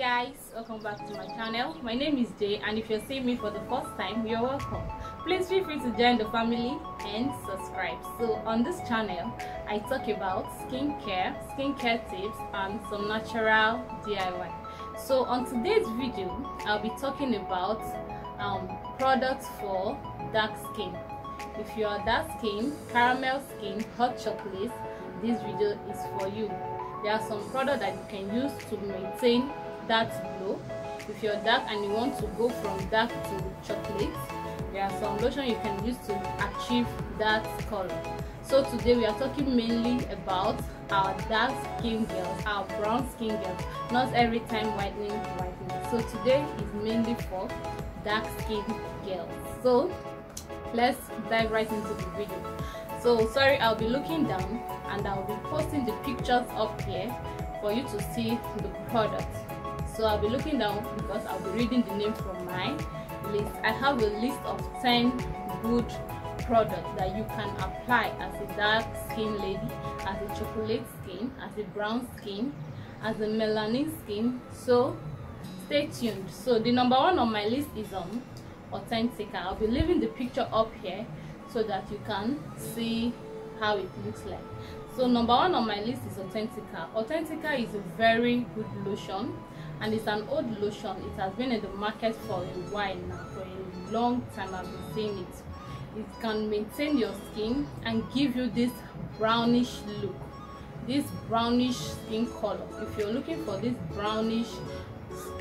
guys welcome back to my channel. My name is jay and if you're seeing me for the first time you're welcome. Please feel free to join the family and subscribe. So on this channel i talk about skincare skincare tips and some natural diy so on today's video i'll be talking about um, products for dark skin. If you are dark skin caramel skin hot chocolate this video is for you. There are some products that you can use to maintain that glow if you're dark and you want to go from dark to chocolate there are some lotion you can use to achieve that color. So today we are talking mainly about our dark skin girls our brown skin girls. Not every time whitening whitening. So today is mainly for dark skin girls. So let's dive right into the video. So sorry i'll be looking down and i'll be posting the pictures up here for you to see the product so i'll be looking down because i'll be reading the name from my list. I have a list of 10 good products that you can apply as a dark skin lady as a chocolate skin as a brown skin as a melanin skin. So stay tuned. So the number one on my list is um authentica i'll be leaving the picture up here so that you can see how it looks like. So number one on my list is authentica. Authentica is a very good lotion and it's an old lotion. It has been in the market for a while now for a long time. I've been seeing it. It can maintain your skin and give you this brownish look this brownish skin color. If you're looking for this brownish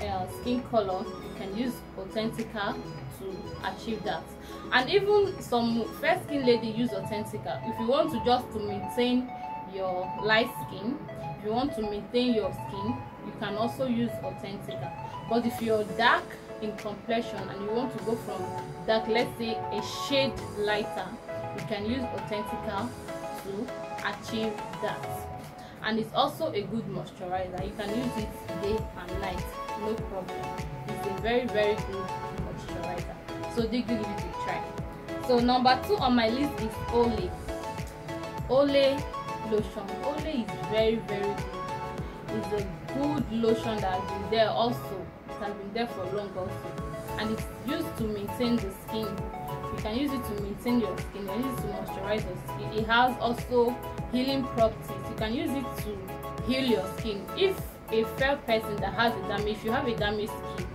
uh, skin color you can use authentica to achieve that. And even some fair skin lady use authentica. If you want to just to maintain your light skin if you want to maintain your skin you can also use authentica but if you're dark in complexion and you want to go from dark let's say a shade lighter you can use authentica to achieve that. And it's also a good moisturizer. You can use it day and night. No problem. It's a very very good moisturizer. So do give it a try. So number two on my list is Olay. Olay lotion. Olay is very very good. It's a good lotion that has been there also it has been there for long also. And it's used to maintain the skin. You can use it to maintain your skin you can use it to moisturize your skin. It has also healing properties. You can use it to heal your skin. If a fair person that has a damage if you have a damaged skin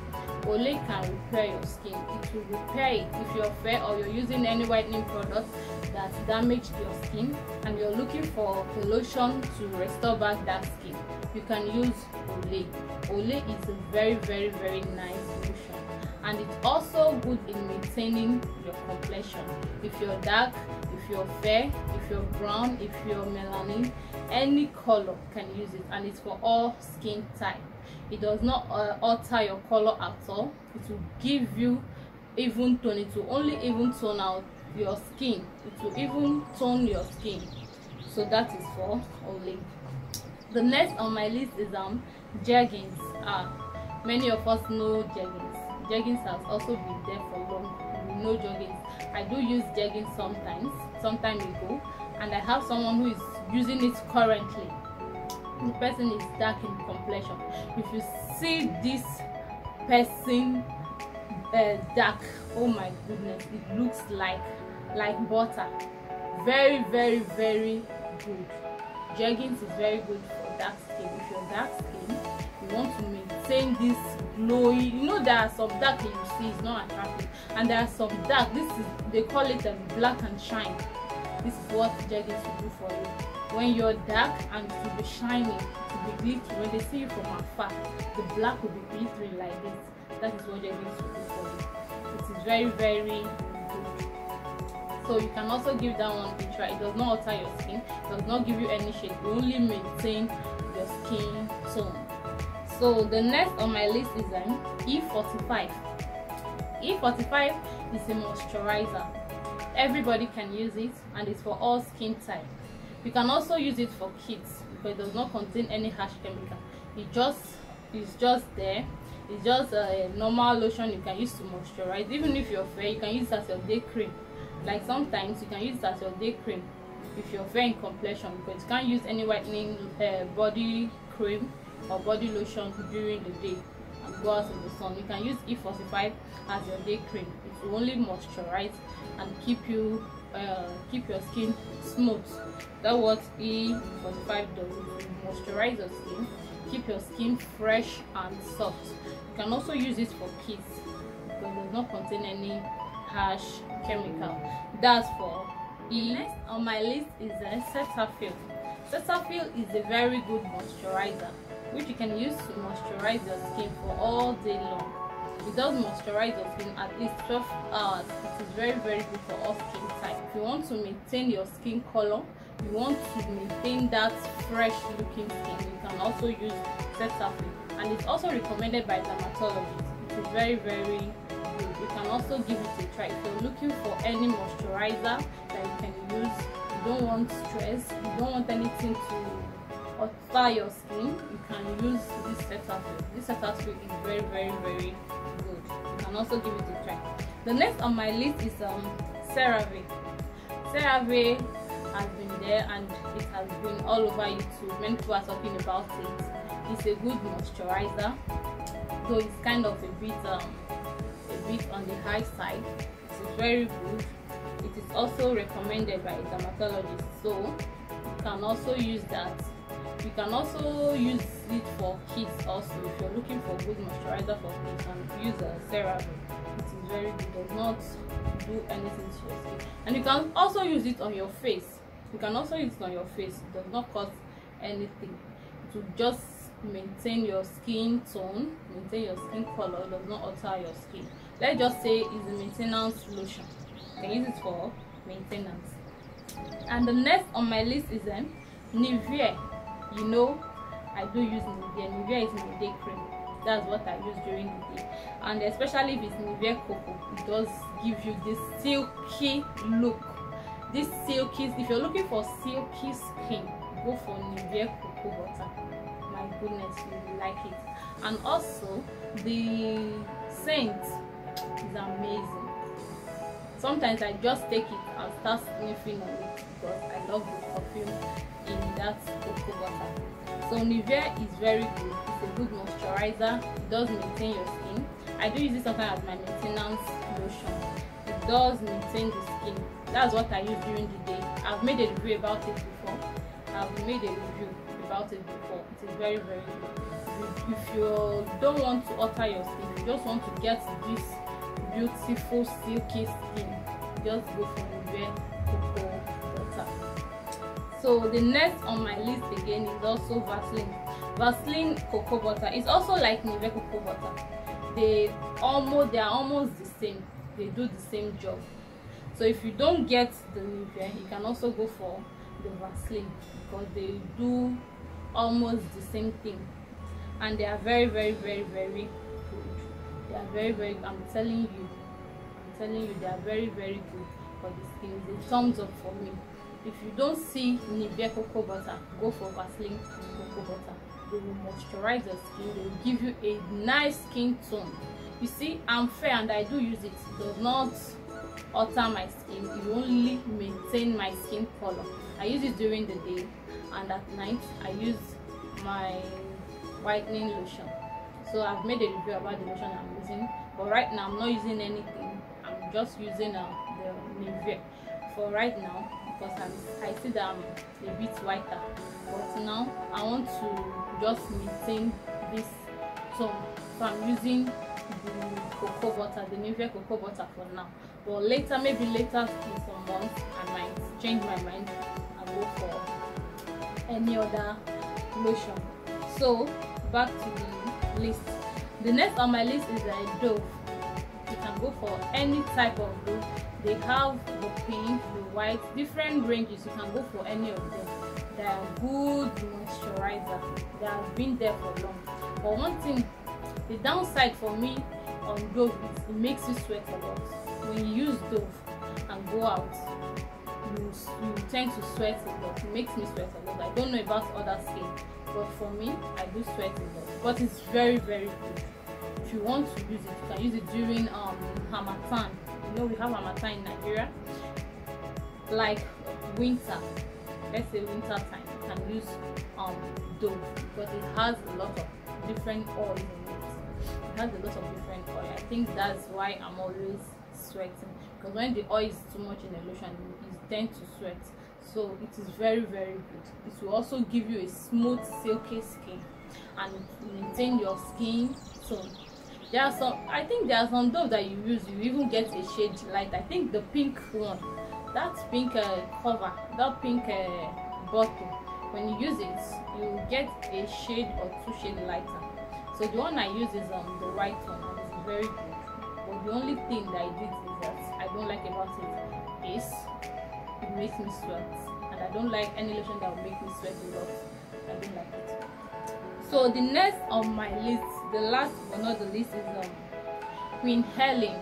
Olay can repair your skin. It will repair it. If you're fair or you're using any whitening product that damaged your skin and you're looking for a lotion to restore back that skin you can use Olay. Olay is a very very very nice lotion. And it's also good in maintaining your complexion. If you're dark if you're fair if you're brown if you're melanin any color can use it. And it's for all skin type. It does not uh, alter your color at all. It will give you even tone. It will only even tone out your skin. It will even tone your skin. So that is for Olay. The next on my list is um Jergens. Ah many of us know Jergens. Jergens has also been there for long. We know Jergens i do use Jergens sometimes sometime ago and i have someone who is using it currently. The person is dark in complexion. If you see this person uh, dark oh my goodness it looks like like butter. Very very very good. Jergens is very good for dark skin. If you're dark skin you want to maintain this glowy you know there are some dark that you see is not attractive and there are some dark this is they call it um, black and shine. This is what Jergens will do for you. When you're dark and will be shining will be glittering when they see you from afar the black will be glittering like this. That is what Jergens will do for you. It is very very good so you can also give that one a try it does not alter your skin it does not give you any shade it only maintain your skin tone. So the next on my list is um, e45 e45 is a moisturizer. Everybody can use it and it's for all skin type. You can also use it for kids because it does not contain any harsh chemical. It just is just there. It's just a normal lotion you can use to moisturize. Even if you're fair you can use it as your day cream like sometimes you can use it as your day cream if you're fair in complexion because you can't use any whitening uh, body cream or body lotion during the day and go out in the sun. You can use e45 as your day cream. It will only moisturize and keep you uh, keep your skin smooth. That's what e45 does. It moisturize your skin keep your skin fresh and soft. You can also use it for kids because it does not contain any harsh chemical. That's for e. Next. On my list is uh, cetaphil. Cetaphil is a very good moisturizer which you can use to moisturize your skin for all day long. It does moisturize your skin at least 12 hours. It is very very good for all skin type. If you want to maintain your skin color you want to maintain that fresh looking skin you can also use cetaphil. And it's also recommended by dermatologists. It is very very you can also give it a try. If you're looking for any moisturizer that you can use you don't want stress you don't want anything to alter your skin you can use this cetaphil this cetaphil is very very very good. You can also give it a try. The next on my list is um cerave. Cerave has been there and it has been all over youtube. Many people are talking about it. It's a good moisturizer though it's kind of a bit um a bit on the high side. It is very good. It is also recommended by a dermatologist. So you can also use that. You can also use it for kids also. If you're looking for good moisturizer for kids and use a CeraVe it is very good. Does not do anything to your skin. And you can also use it on your face. You can also use it on your face. It does not cause anything. To just maintain your skin tone maintain your skin color does not alter your skin. Let's just say it's a maintenance lotion. You can use it for maintenance. And the next on my list is um, Nivea. You know I do use Nivea. Nivea is my day cream. That's what I use during the day. And especially if it's Nivea Cocoa it does give you this silky look. This silky if you're looking for silky skin go for Nivea Cocoa Butter goodness you will like it. And also the scent is amazing. Sometimes i just take it and start sniffing on it because i love the perfume in that cocoa butter so nivea is very good. It's a good moisturizer. It does maintain your skin. I do use it sometimes as my maintenance lotion. It does maintain the skin. That's what i use during the day. I've made a review about it before. I've made a review about it before. It is very very good. If you don't want to alter your skin you just want to get this beautiful silky skin just go for Nivea cocoa butter. So the next on my list again is also Vaseline. Vaseline cocoa butter. Is also like Nivea cocoa butter. They almost they are almost the same. They do the same job. So if you don't get the Nivea you can also go for the Vaseline because they do almost the same thing. And they are very very very very good. They are very very i'm telling you i'm telling you they are very very good for the skin. A thumbs up for me. If you don't see nivea cocoa butter go for vaseline cocoa butter. They will moisturize your skin. They will give you a nice skin tone. You see i'm fair and i do use it. It does not alter my skin. It only maintain my skin color. I use it during the day and at night i use my whitening lotion. So i've made a review about the lotion i'm using but right now i'm not using anything. I'm just using uh, the nivea for right now because I'm, i see that i'm a bit whiter. But now i want to just maintain this tone. So i'm using the cocoa butter the nivea cocoa butter for now but later maybe later in some months i might change my mind and go for any other lotion. So back to the list. The next on my list is a dove. You can go for any type of dove. They have the pink the white different ranges. You can go for any of them. They are good moisturizer. They have been there for long. But one thing the downside for me on dove is it makes you sweat a lot when you use dove and go out you you tend to sweat a lot. It makes me sweat a lot. I don't know about other skin but for me i do sweat a lot. But it's very very good. If you want to use it you can use it during um harmattan. You know we have harmattan in nigeria. Like winter. Let's say winter time you can use um dove because it has a lot of different oils in it. It has a lot of different oil. I think that's why i'm always sweating because when the oil is too much in the lotion you tend to sweat. So it is very very good. It will also give you a smooth silky skin and maintain your skin tone. There are some i think there are some doves that you use. You even get a shade light. I think the pink one. That pink uh, cover that pink uh, bottle when you use it you get a shade or two shade lighter. So the one i use is um the white one. It's very good the only thing that i did is that i don't like about it is it makes me sweat. And i don't like any lotion that will make me sweat a lot. I don't like it. So the next on my list the last but not the least is um queen helen.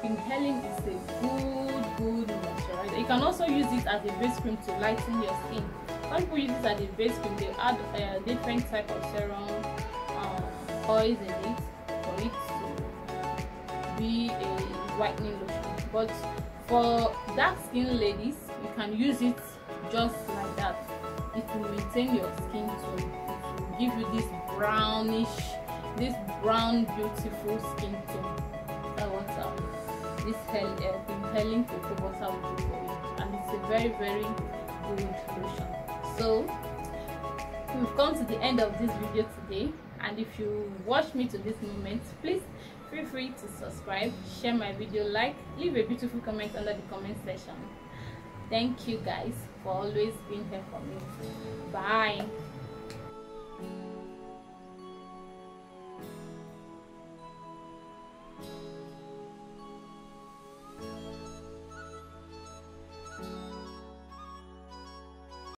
Queen helen is a good good moisturizer. You can also use it as a base cream to lighten your skin. Some people use it as a base cream. They add uh, different type of serum um, oils in it for it be a whitening lotion. But for dark skin ladies you can use it just like that. It will maintain your skin tone. It will give you this brownish this brown beautiful skin tone. That what this hell uh, Helen cocoa butter will do for you. And it's a very very good lotion. So we've come to the end of this video today and if you watch me to this moment please feel free to subscribe share my video like leave a beautiful comment under the comment section. Thank you guys for always being here for me. Bye